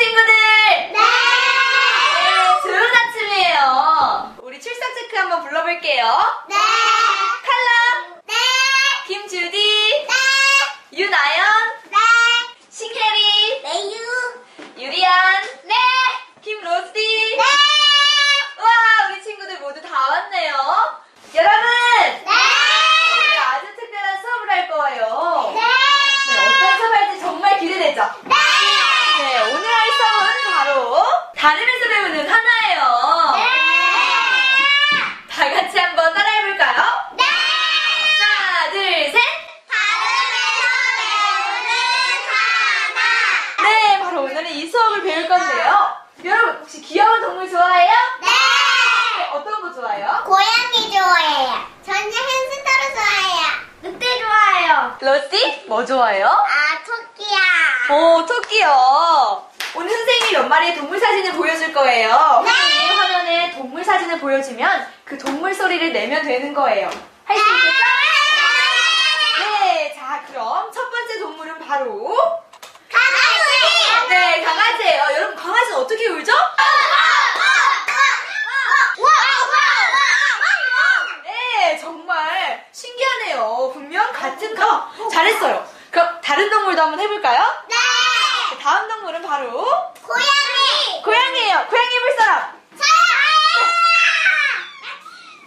친구들? 네! 네! 좋은 아침이에요. 우리 출석 체크 한번 불러볼게요. 혹시 귀여운 동물 좋아해요? 네. 어떤 거 좋아해요? 고양이 좋아해요. 저는 햄스터를 좋아해요. 늑대 좋아해요. 로시? 뭐 좋아해요? 아, 토끼야. 오, 토끼요. 오늘 선생님이 몇 마리의 동물 사진을 보여줄 거예요. 네. 선생님이 화면에 동물 사진을 보여주면 그 동물 소리를 내면 되는 거예요. 할 수 있겠죠? 네, 자, 그럼 첫 번째 동물은 바로 강아지. 네, 강아지예요. 여러분, 강아지는 어떻게 울죠? 네, 정말 신기하네요. 분명 같은 가 잘했어요. 그럼 다른 동물도 한번 해볼까요? 네. 다음 동물은 바로 고양이. 고양이에요. 고양이 해볼 사람.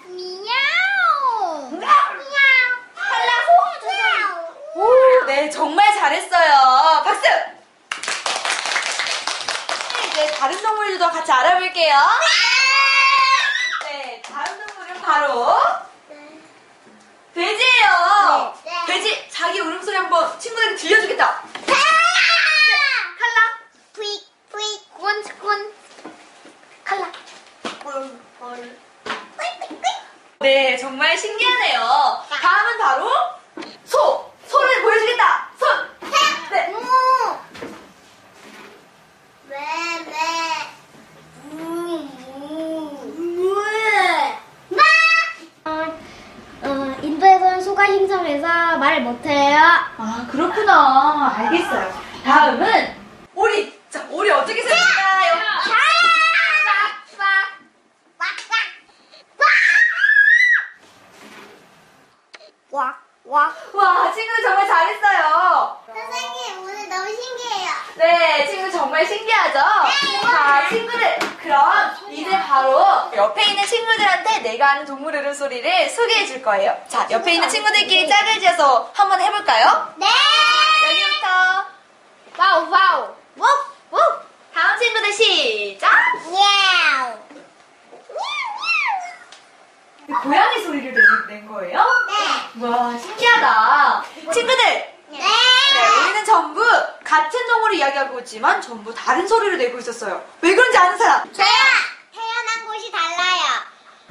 미야오. 미야오. 오, 네, 정말 잘했어요. 박수! 이제 다른 동물들도 같이 알아볼게요. 네, 다음 동물은 바로 돼지예요. 네, 네. 돼지, 자기 울음소리 한번 친구들에게 들려주겠다. 칼라. 브이 브이 곤곤. 칼라. 곤곤. 네, 정말 신기하네요. 다음은 바로 소! 소를 보여주겠다! 손! 네. 무. 왜 왜. 무. 무. 마. 어, 어, 인도에서는 소가 힘성해서 말을 못해요. 아, 그렇구나. 알겠어요. 다음은 오리! 자, 오리 어떻게 생겼나요? 와, 와. 와, 친구들 정말 잘했어요. 선생님, 오늘 너무 신기해요. 네, 친구 정말 신기하죠? 자, 친구들, 그럼 이제 바로 옆에 있는 친구들한테 내가 아는 동물 울음소리를 소개해 줄 거예요. 자, 옆에 있는 친구들끼리 짝을 지어서 한번 해볼까요? 네. 여기부터. 와우, 와우. 워! 워! 다음 친구들 시작! 야우. 고양이 소리를 낸, 낸 거예요? 네. 와, 신기하다. 친구들, 네. 네, 우리는 전부 같은 동물을 이야기하고 있지만 전부 다른 소리를 내고 있었어요. 왜 그런지 아는 사람? 저요. 태어난 곳이 달라요.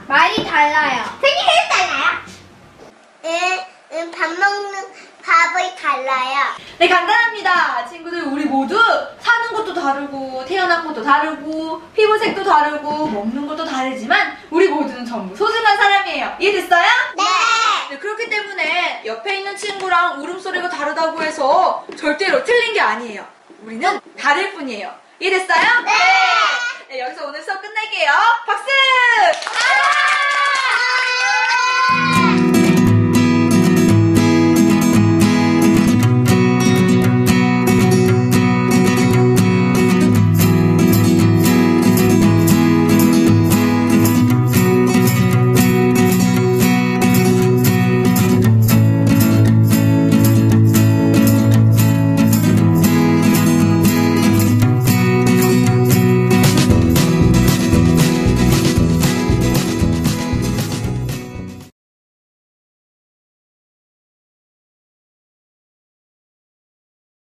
말이 달라요. 생일이 달라요? 응, 응, 밥 먹는 밥이 달라요. 네, 간단합니다. 친구들, 우리 모두 사는 것도 다르고, 태어난 것도 다르고, 피부색도 다르고, 먹는 것도 다르지만, 우리 모두는 전부 소중한 사람이에요. 이해됐어요? 네. 네, 그렇기 때문에 옆에 있는 친구랑 울음소리가 다르다고 해서 절대로 틀린 게 아니에요. 우리는 다를 뿐이에요. 이해됐어요? 네. 네, 여기서 오늘 수업 끝낼게요. 박수! 아!